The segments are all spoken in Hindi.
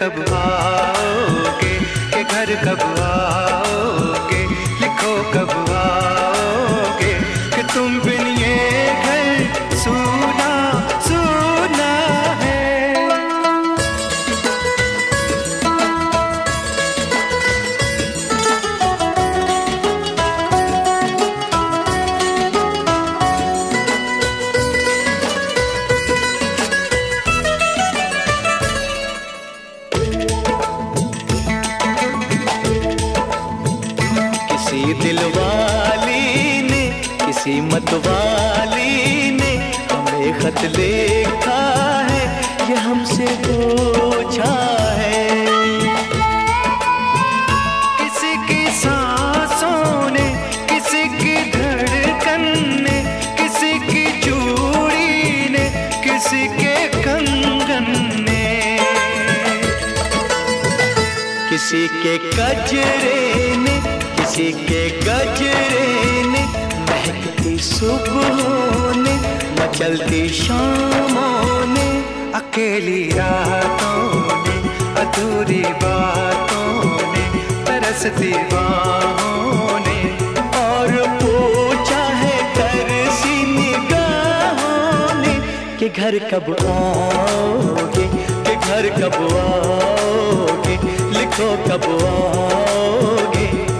कब आओगे? के घर कब आओगे? लिखो कब कोतवाली वाली ने हमें खत लिखा है, ये हमसे पूछा है। किसी किसी चूड़ी ने, किसी के कंगन ने। किसी के कचरे ने, किसी के ने सुबहों ने न चलती शामों ने अकेली रातों ने अधूरी बातों ने तरसती बाहों ने और पूछा है कर निगाहों ने कि घर कब आओगे, कि घर कब आओगे, लिखो कब आओगे।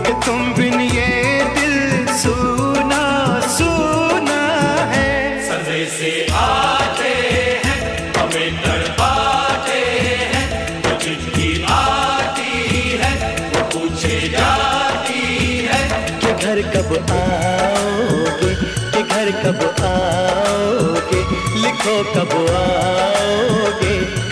आओगे? कि घर कब आओगे? लिखो कब आओगे?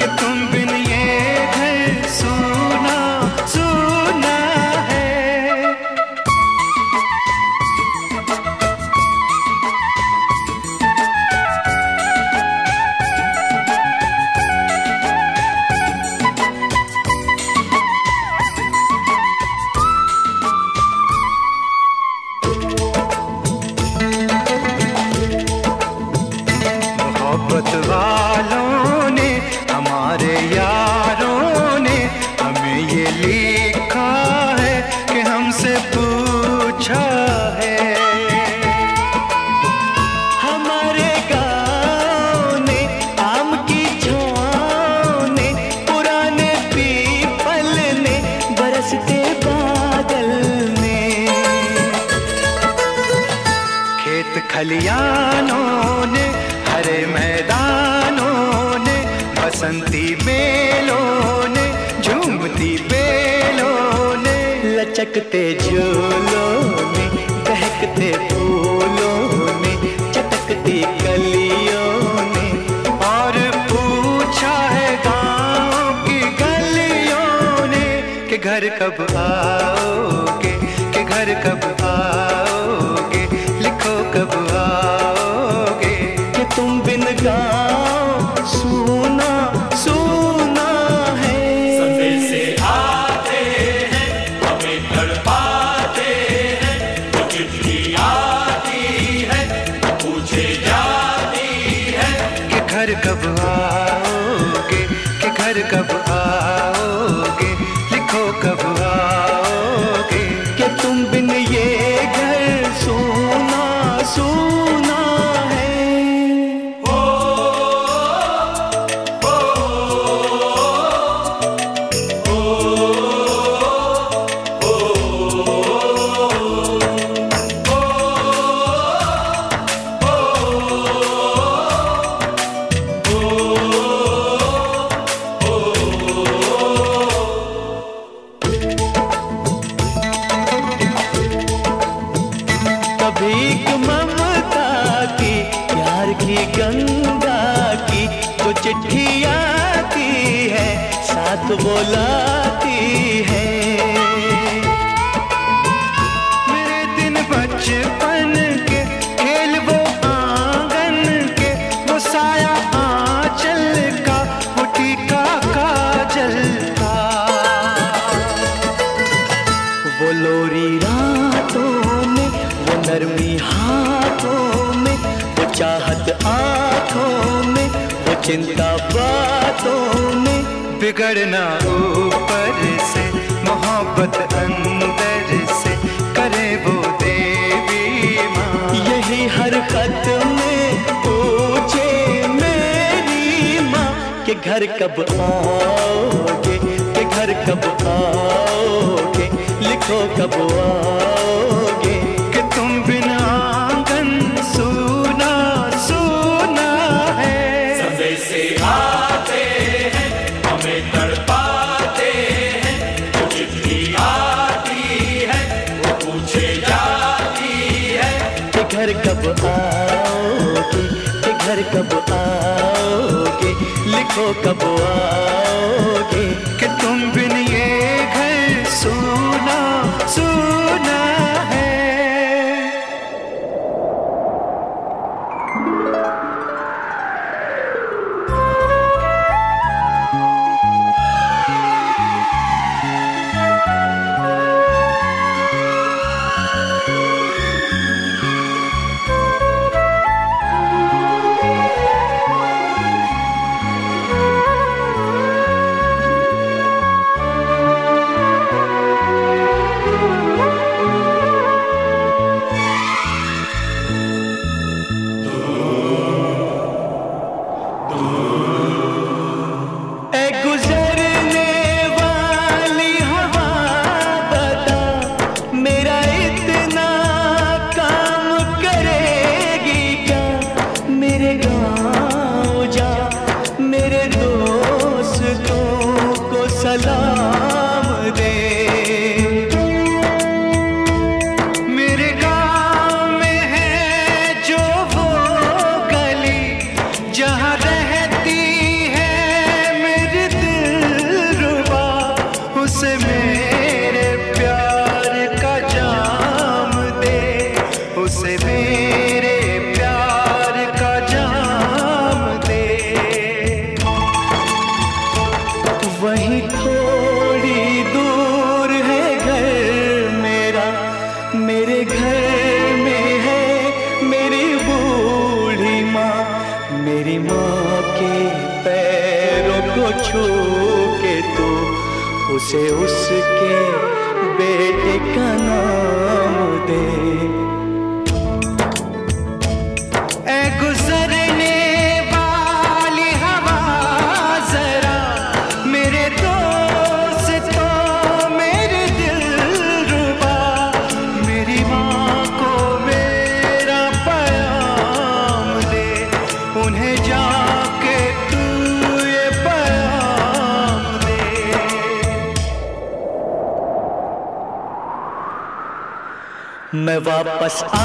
てじゅうの चिट्ठी आती है साथ बोलाती है। मेरे दिन बचपन बिगड़ना ऊपर से, मोहब्बत अंदर से करे वो देवी माँ। यही हरकत में पूछे मेरी माँ के घर कब आओगे, के घर कब आओगे, लिखो कब आओगे। देखो कब आओगे? वापस आ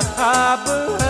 इतना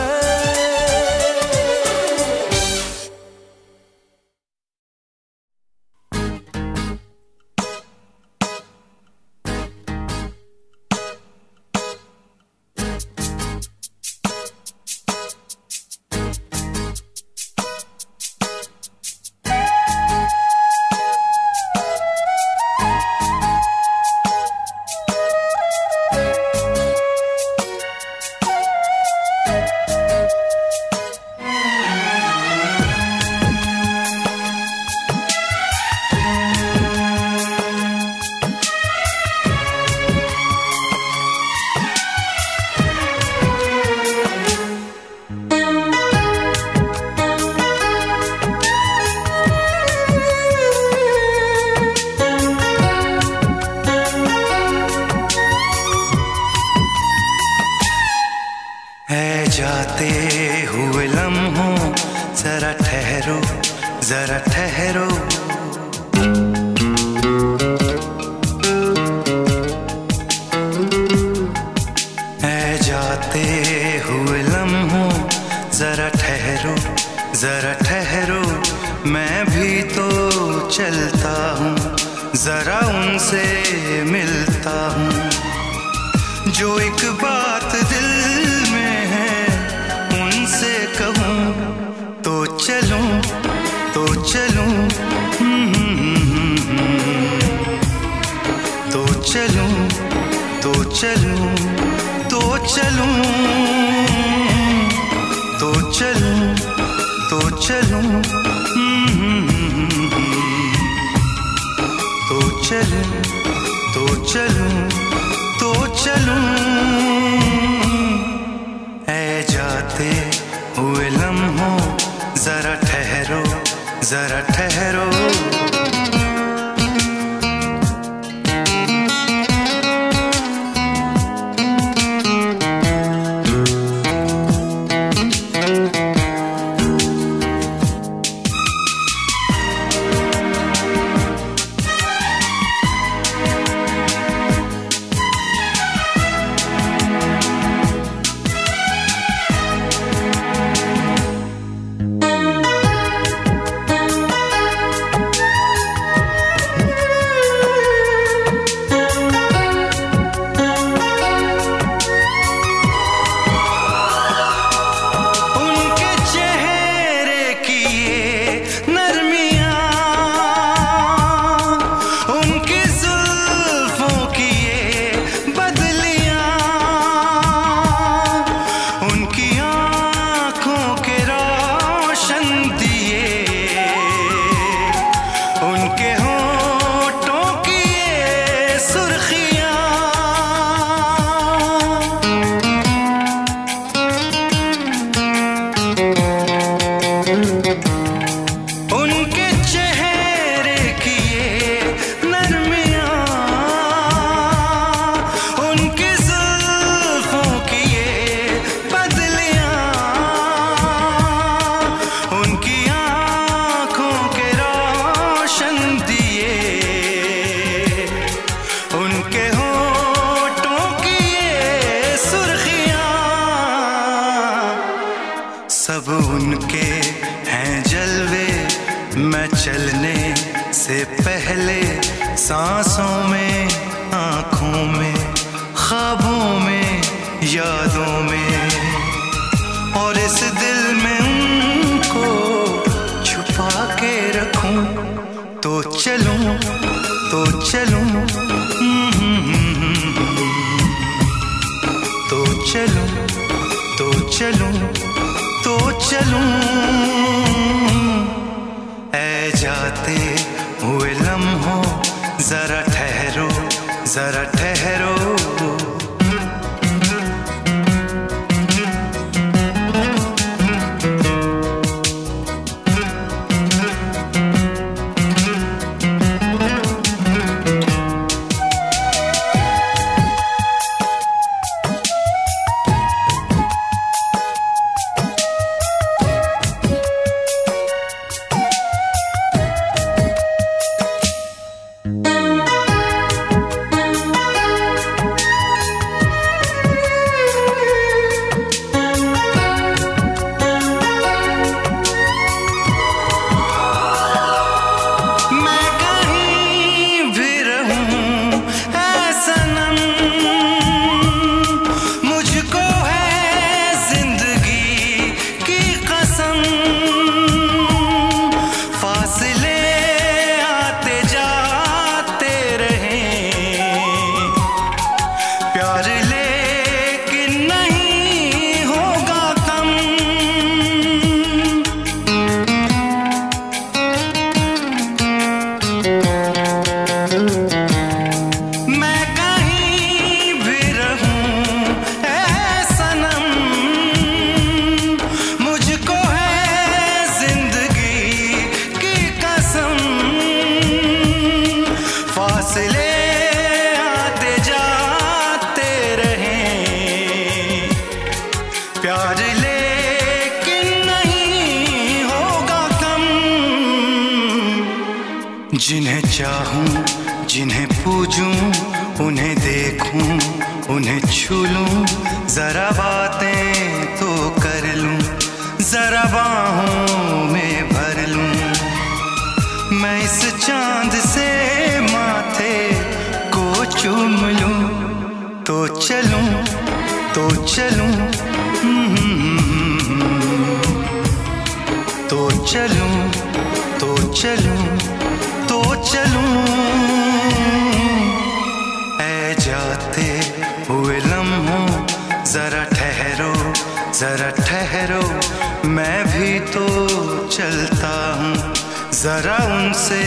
जरा उनसे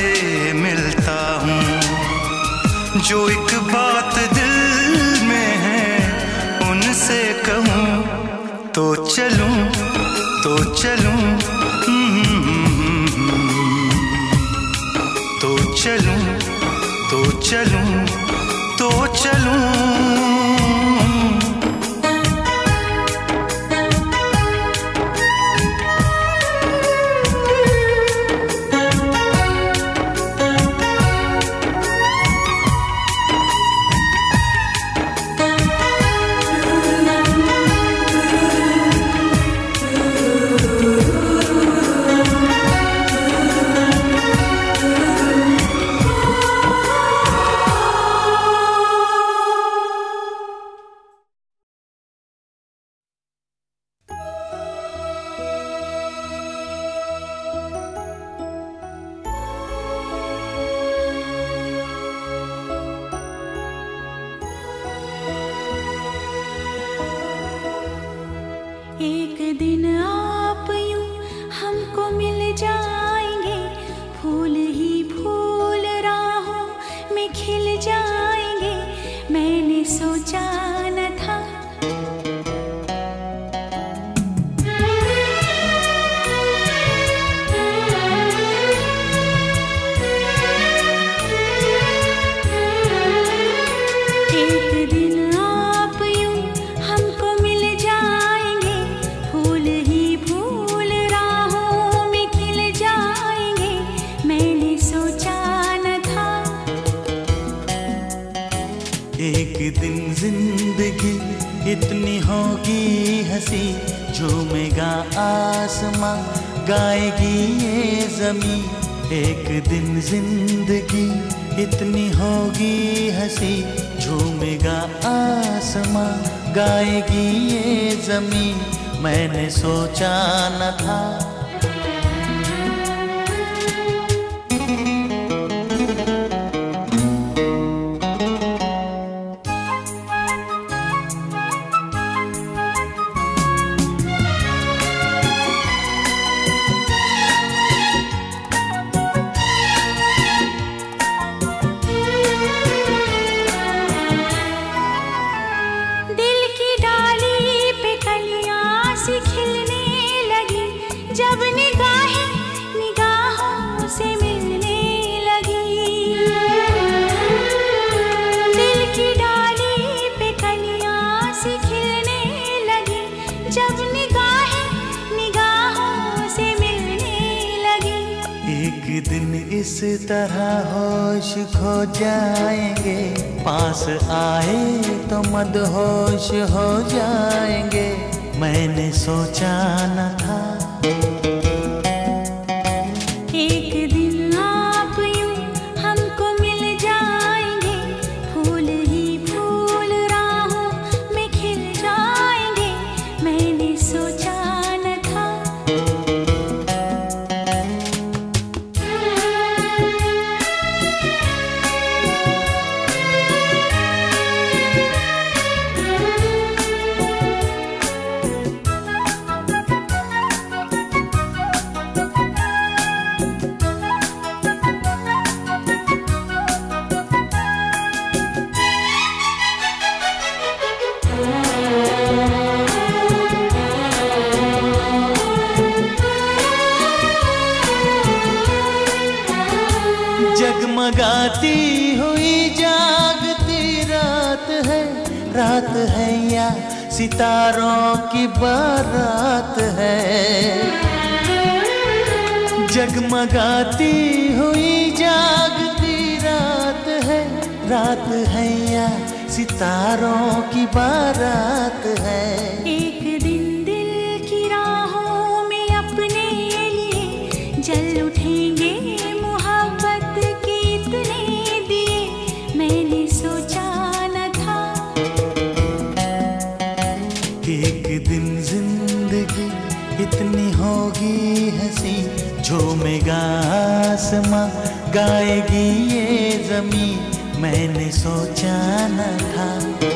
मिलता हूँ। जो एक बात दिल में है, उनसे कहूँ तो चलूँ तो चलूँ हम्म, तो चलूँ तो चलूँ तो चलूँ। ज़िंदगी इतनी होगी हँसी झूमेगा आसमां गाएगी ये जमी। एक दिन ज़िंदगी इतनी होगी हँसी झूमेगा आसमां गाएगी ये जमी। मैंने सोचा न था मदहोश हो जाएँगे। मैंने सोचा ना सितारों की बारात है। जगमगाती हुई, जागती रात है। रात है या सितारों की बारात है। एक झूमेगा आसमां गाएगी ये जमी मैंने सोचा न था।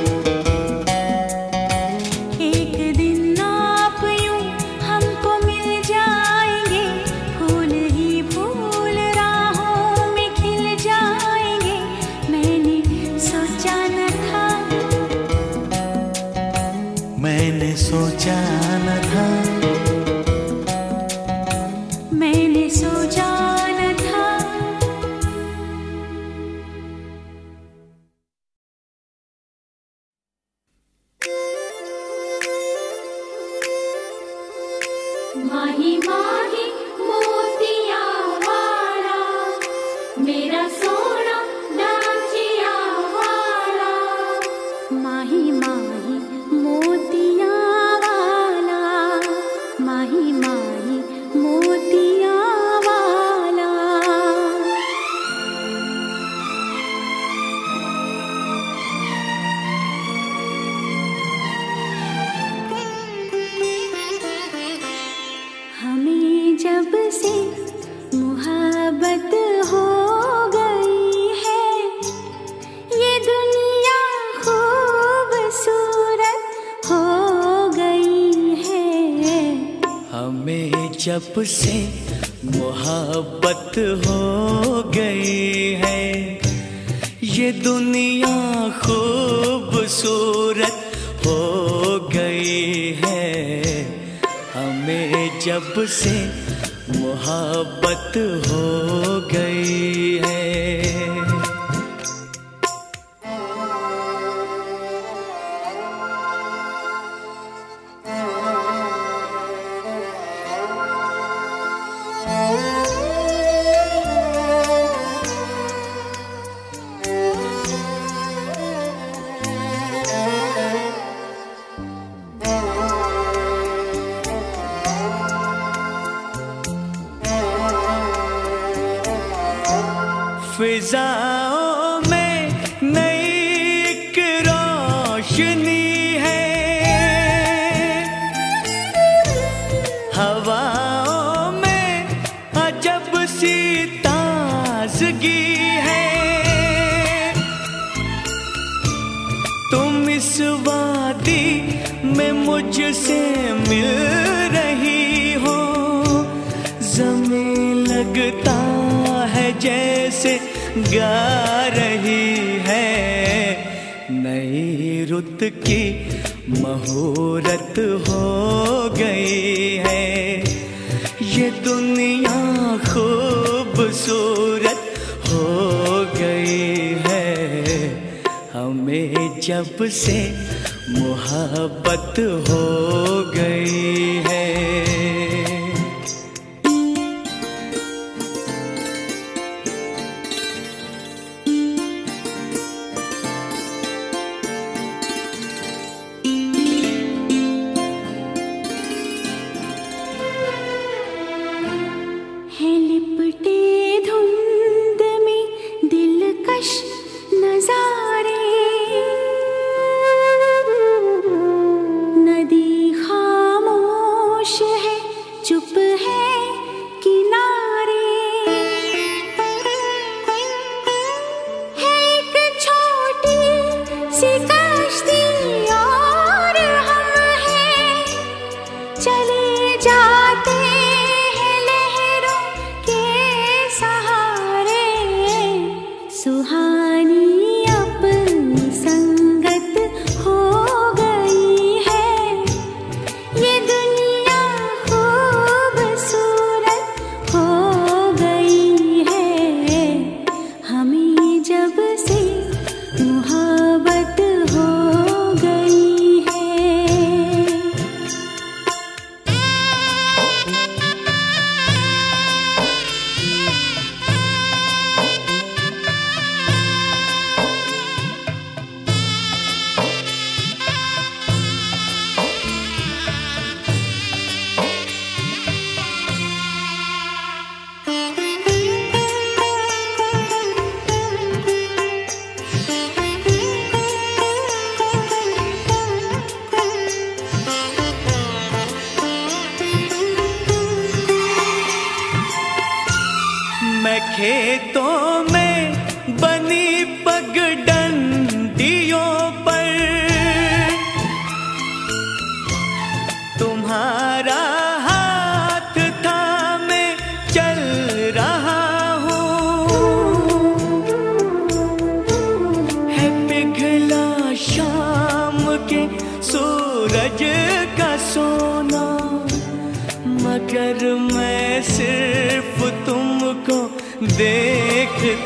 por sempre. दुनिया खूबसूरत हो गई है। हमें जब से मोहब्बत हो गई खेतों में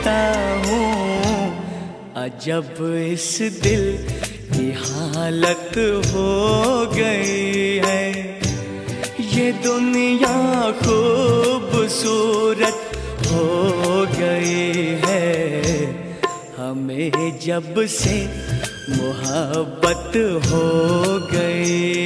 कहता हूँ। अजब इस दिल की हालत हो गई है। ये दुनिया खूबसूरत हो गई है। हमें जब से मोहब्बत हो गई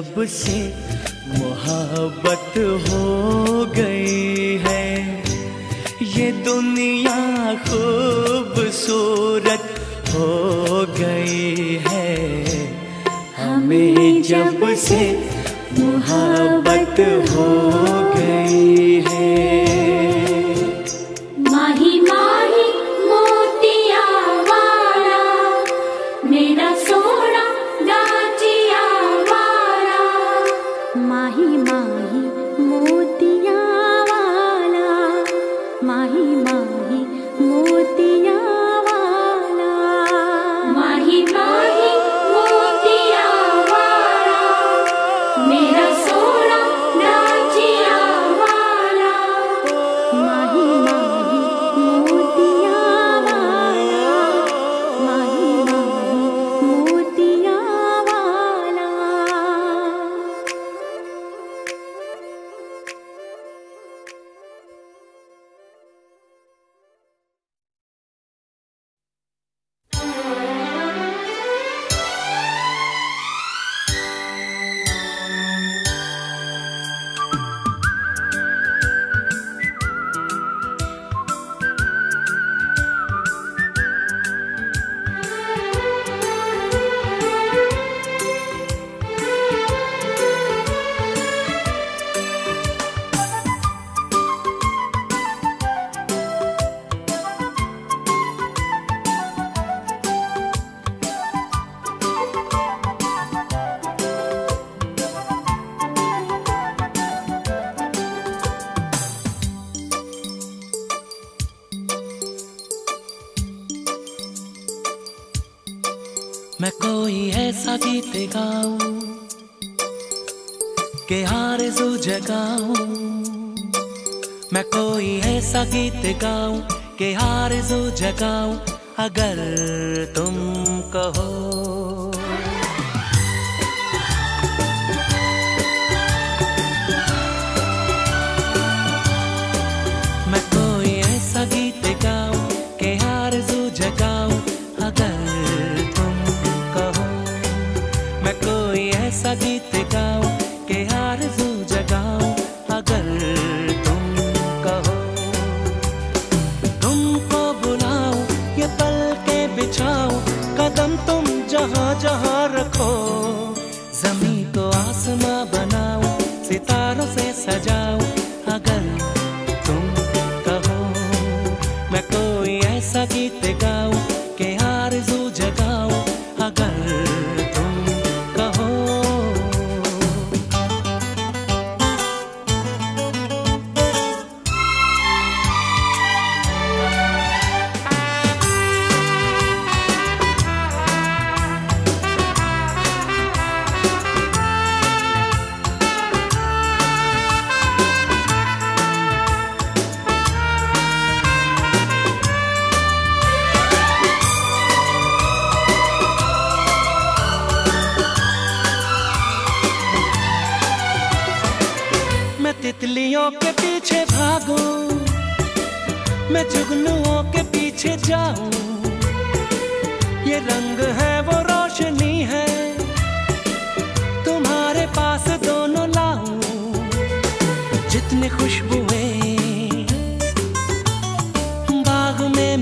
जब से मोहब्बत हो गई है, ये दुनिया खूबसूरत हो गई है। हमें जब से मोहब्बत हो मैं कोई ऐसा गीत गाऊं के हार जगाऊं। मैं कोई ऐसा गीत गाऊं के हार जो जगाऊं। अगर तुम कहो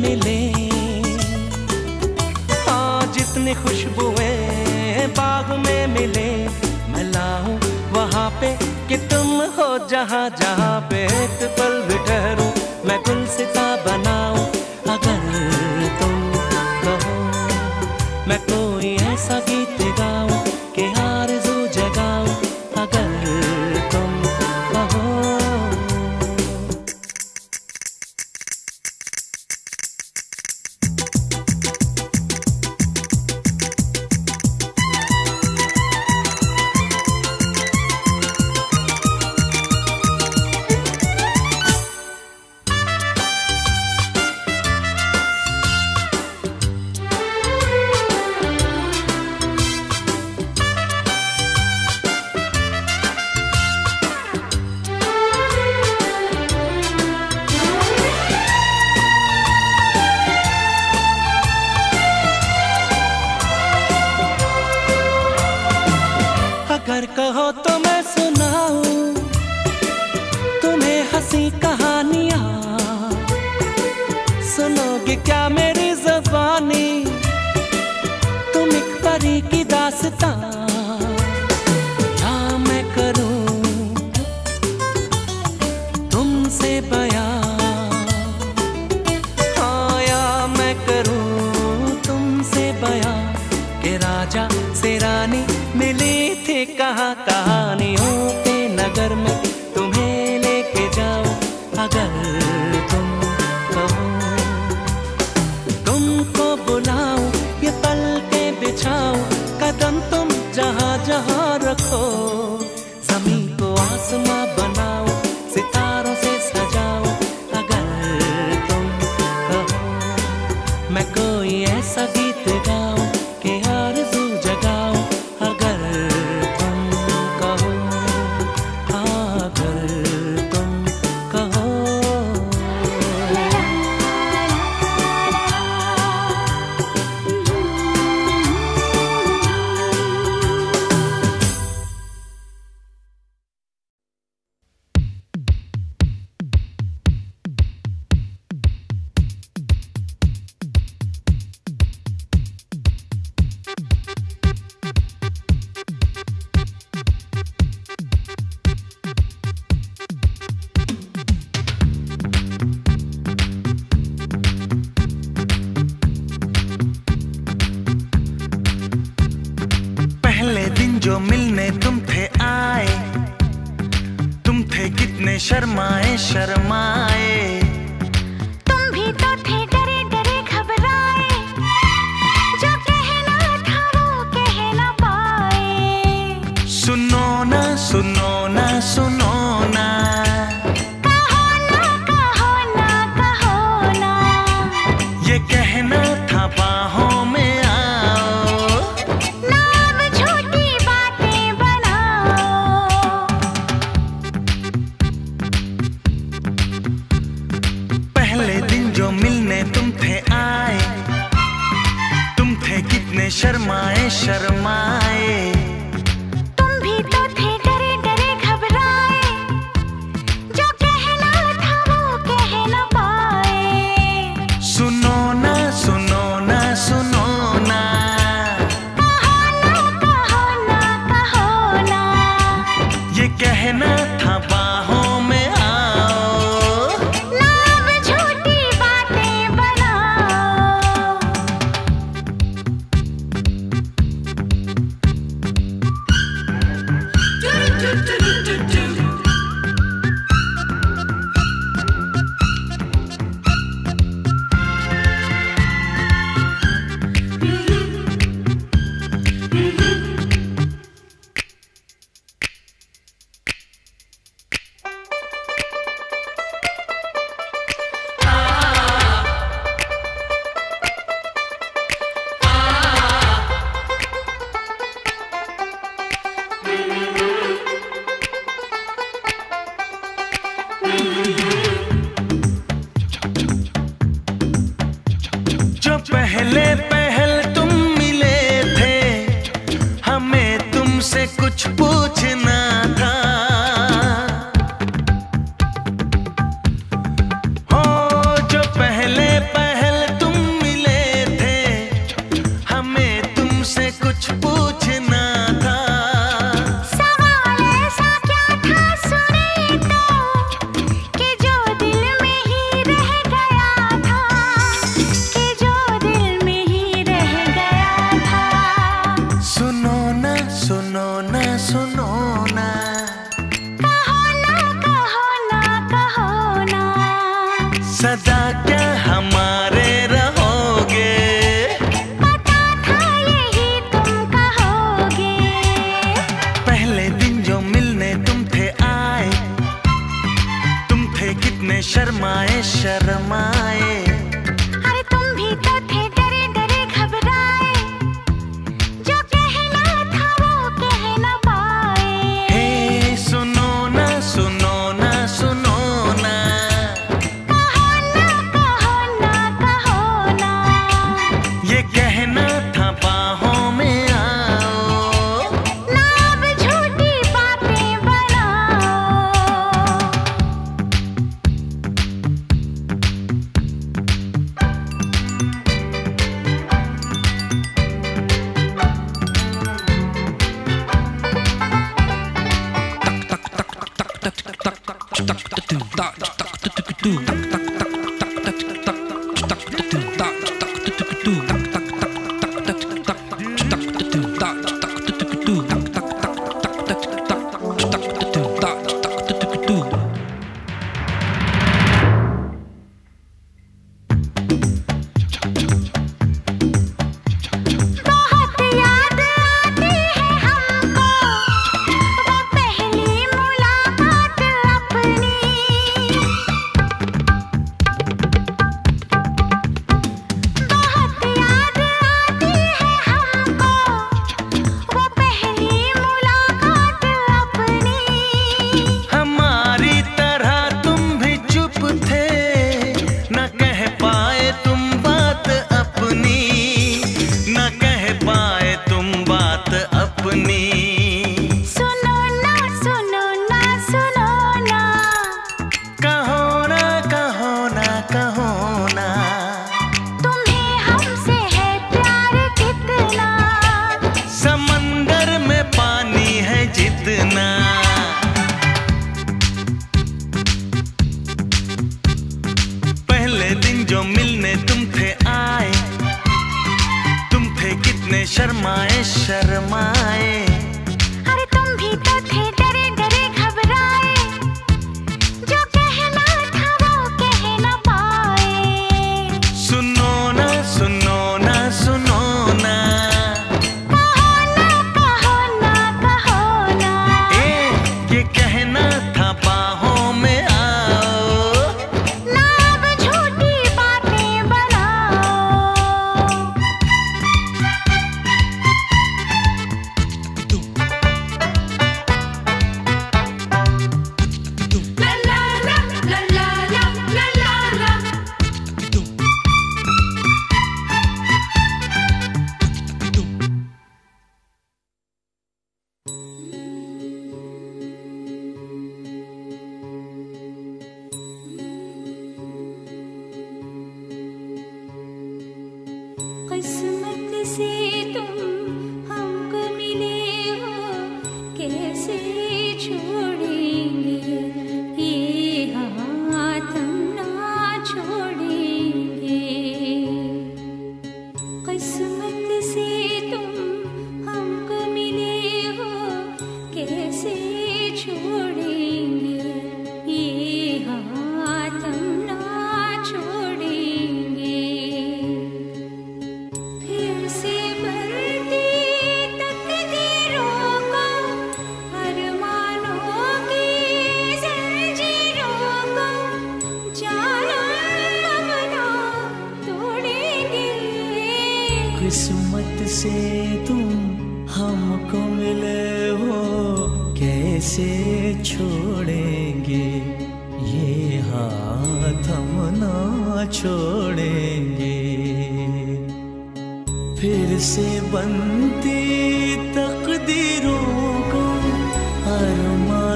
मिले। हाँ जितनी खुशबुएँ बाग में मिले। मैं लाऊं वहाँ पे कि तुम हो जहाँ जहाँ पे एक पल भी ठहरू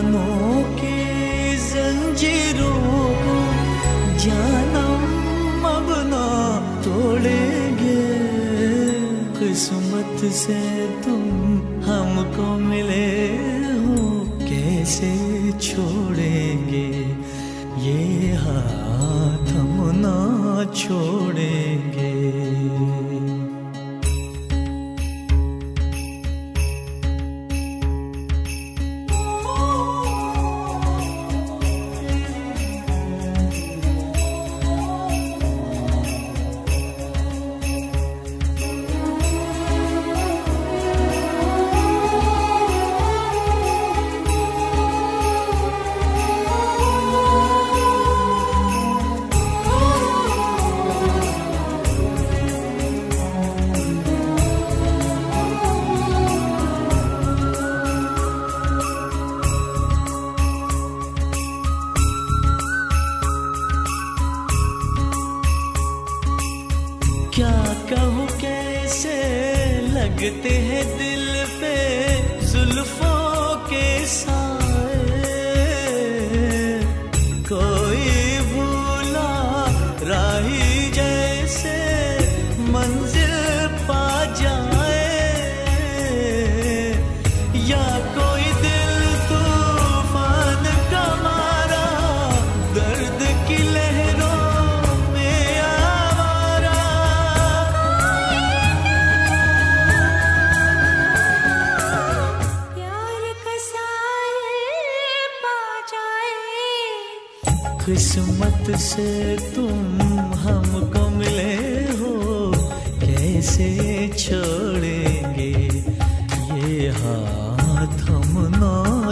गमों के जंजीरों को जानम अब ना तोड़ेंगे। किस्मत से तुम हमको मिले हो, कैसे छोड़ेंगे? ये हाथ हम ना छोड़ेंगे।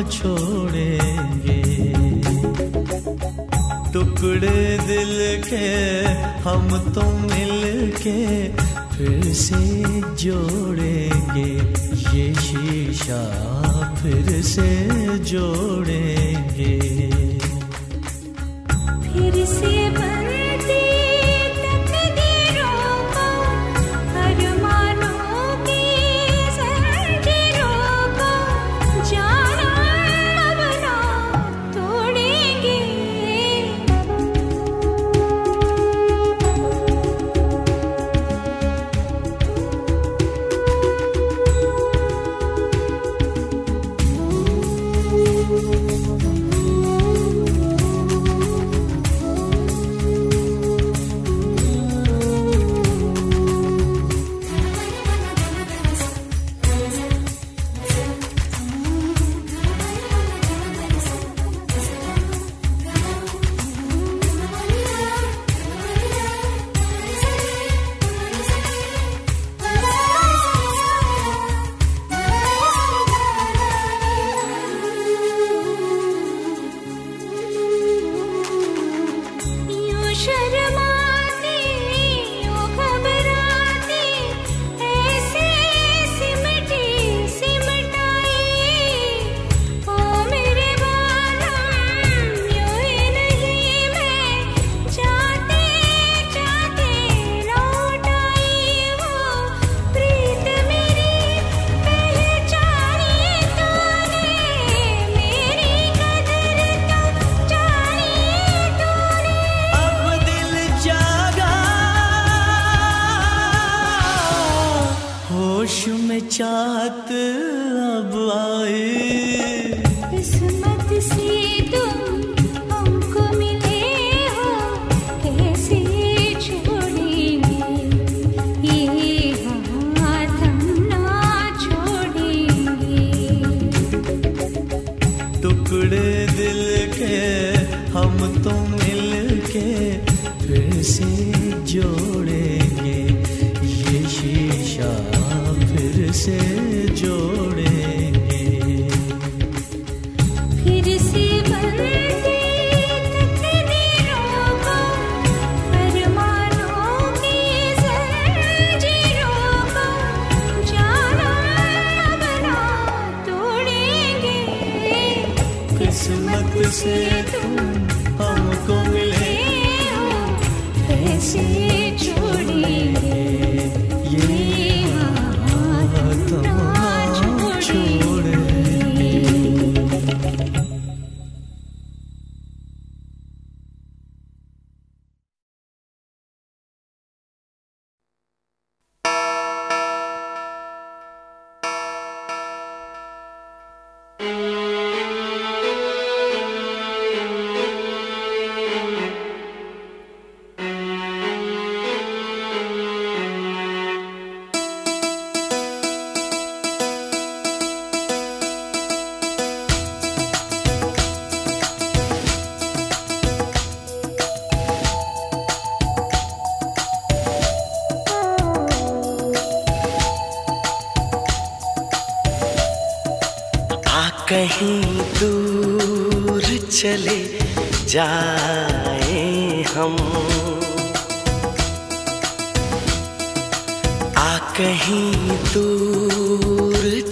छोड़ेंगे। टुकड़े दिल के हम तो मिल के फिर से जोड़ेंगे। ये शीशा फिर से जोड़ेंगे। फिर से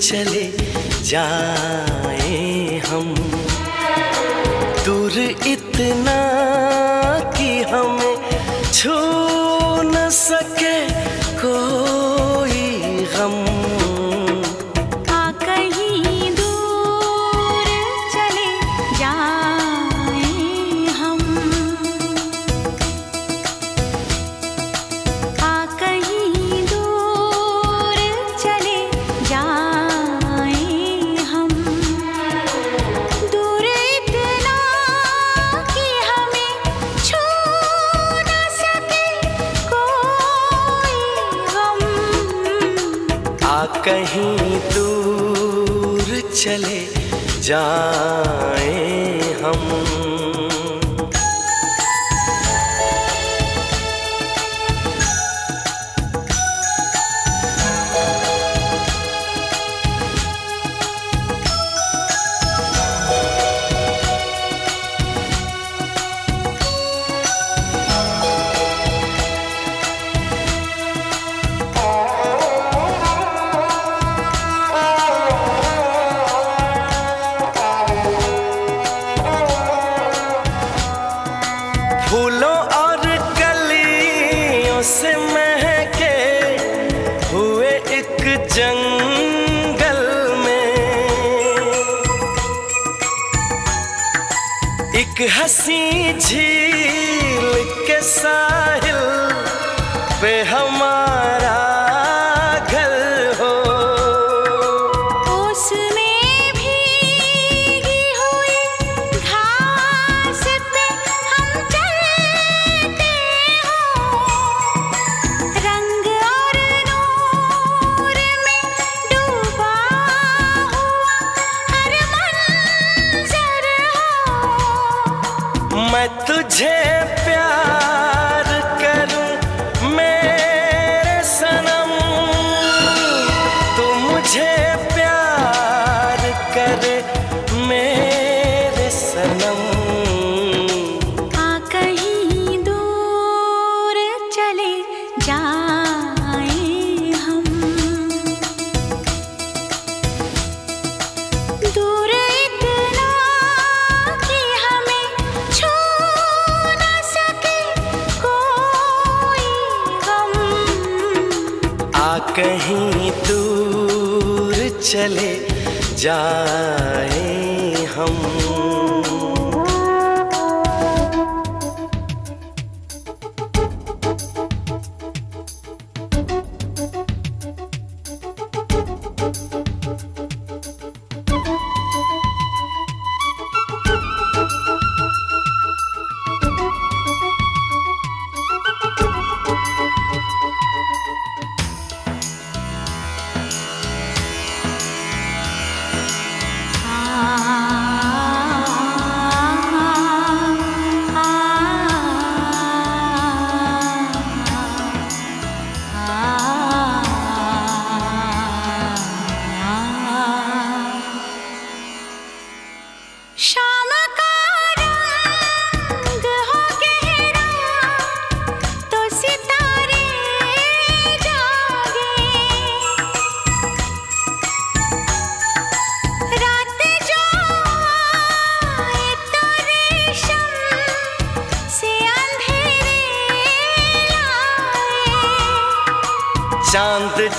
चले जाए हम। दूर इतना कि हमें छू न सक।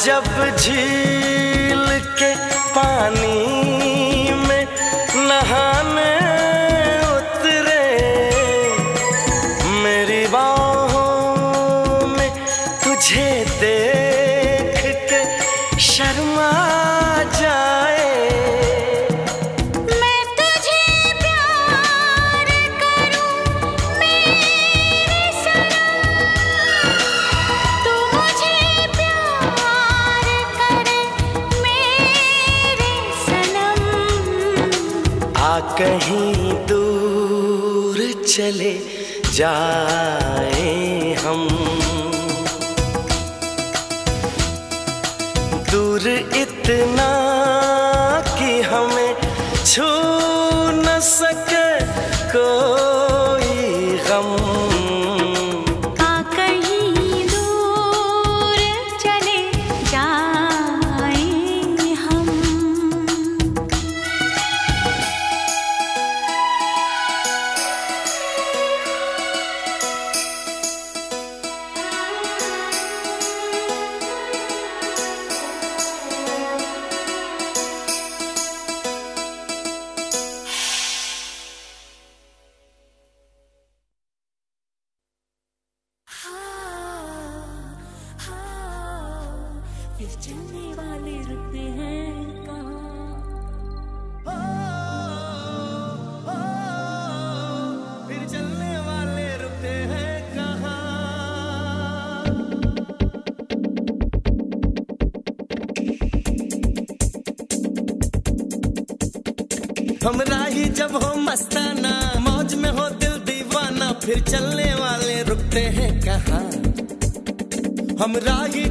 जब झील के पानी चले जाए हम। दूर इतना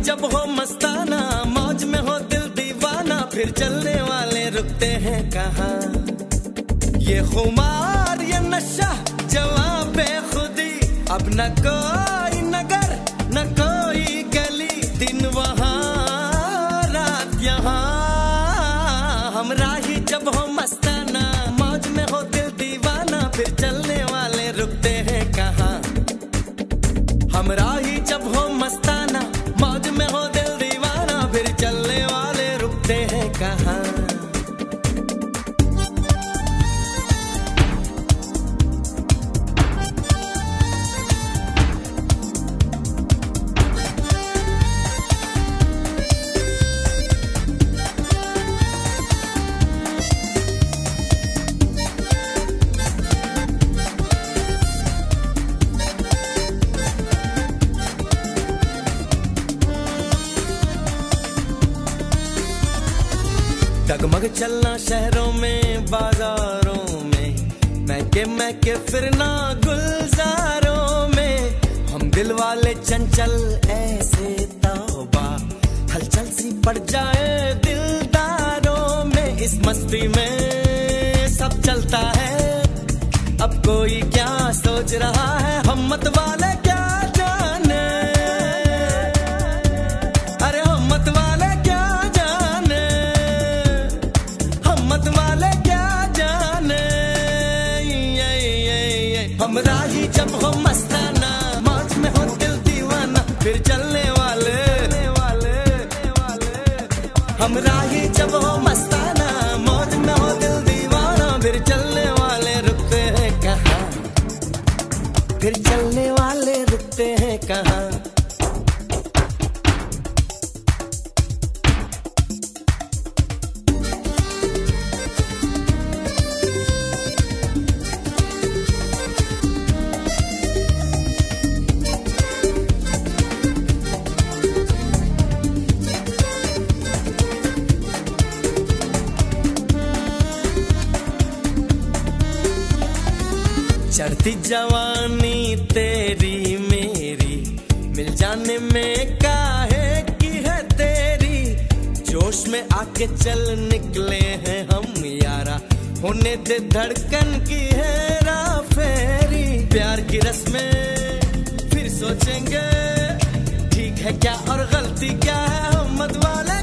जब हो मस्ताना, मौज में हो दिल दीवाना, फिर चलने वाले रुकते हैं कहा? ये खुमार, ये नशा, जवाब खुदी अब न कोई नगर। चल जवानी तेरी मेरी, मिल जाने में काहे की है तेरी? जोश में आके चल निकले हैं हम यारा, होने दे धड़कन की है राफेरी। प्यार की रस्में फिर सोचेंगे, ठीक है क्या और गलती क्या है हम मत वाले